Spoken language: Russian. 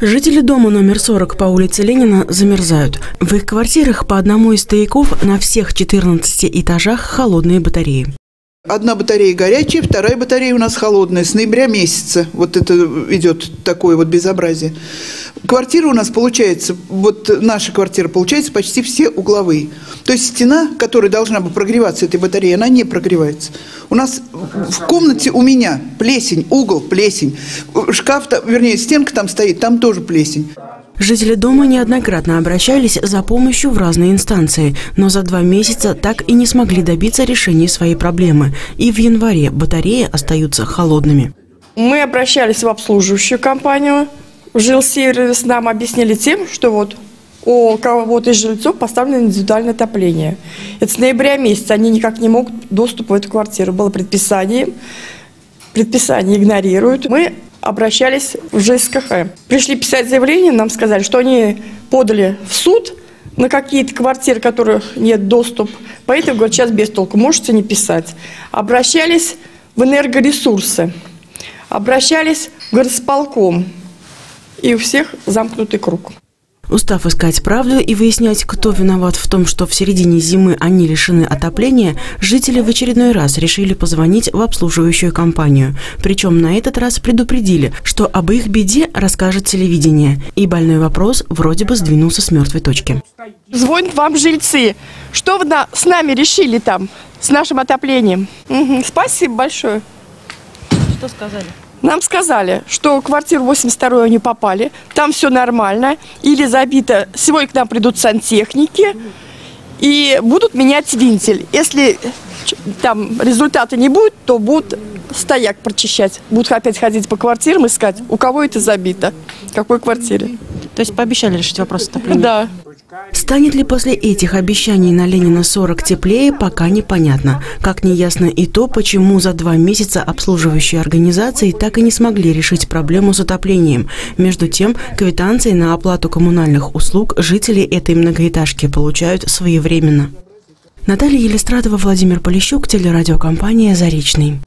Жители дома номер 40 по улице Ленина замерзают. В их квартирах по одному из стояков на всех 14 этажах холодные батареи. Одна батарея горячая, вторая батарея у нас холодная. С ноября месяца вот это идет такое вот безобразие. Квартира у нас получается, вот наша квартира получается почти все угловые. То есть стена, которая должна бы прогреваться этой батареей, она не прогревается. У нас в комнате у меня плесень, угол, плесень. Шкаф, вернее, стенка там стоит, там тоже плесень. Жители дома неоднократно обращались за помощью в разные инстанции, но за два месяца так и не смогли добиться решения своей проблемы. И в январе батареи остаются холодными. Мы обращались в обслуживающую компанию. Жилсервис нам объяснили тем, что вот у кого-то из жильцов поставлено индивидуальное отопление. Это с ноября месяца они никак не могут доступ в эту квартиру. Было предписание, предписание игнорируют. Мы обращались в ЖСКХ. Пришли писать заявление, нам сказали, что они подали в суд на какие-то квартиры, которых нет доступа. Поэтому, говорят, сейчас без толку, можете не писать. Обращались в энергоресурсы, обращались в горосполком. И у всех замкнутый круг. Устав искать правду и выяснять, кто виноват в том, что в середине зимы они лишены отопления, жители в очередной раз решили позвонить в обслуживающую компанию. Причем на этот раз предупредили, что об их беде расскажет телевидение. И больной вопрос вроде бы сдвинулся с мертвой точки. Звонят вам жильцы. Что вы с нами решили там, с нашим отоплением? Угу. Спасибо большое. Что сказали? Нам сказали, что квартиру 82 они попали, там все нормально, или забито. Сегодня к нам придут сантехники и будут менять винтель. Если там результата не будет, то будут стояк прочищать. Будут опять ходить по квартирам искать, у кого это забито, в какой квартире. То есть пообещали решить вопрос отопления? Да. Станет ли после этих обещаний на Ленина 40 теплее, пока непонятно. Как неясно и то, почему за два месяца обслуживающие организации так и не смогли решить проблему с отоплением. Между тем, квитанции на оплату коммунальных услуг жители этой многоэтажки получают своевременно. Наталья Елистратова, Владимир Полищук, телерадиокомпания «Заречный».